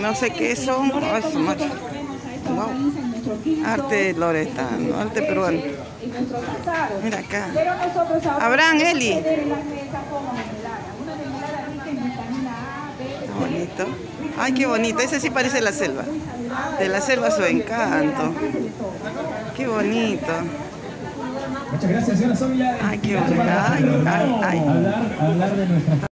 no sé qué son. Ay, Arte loretano, arte peruano. Mira acá. Abraham, Eli. Está bonito. Ay, qué bonito. Ese sí parece la selva. De la selva su encanto. Qué bonito. Muchas gracias, señora Sonia. Ay, qué bonito. Ay, ay, ay.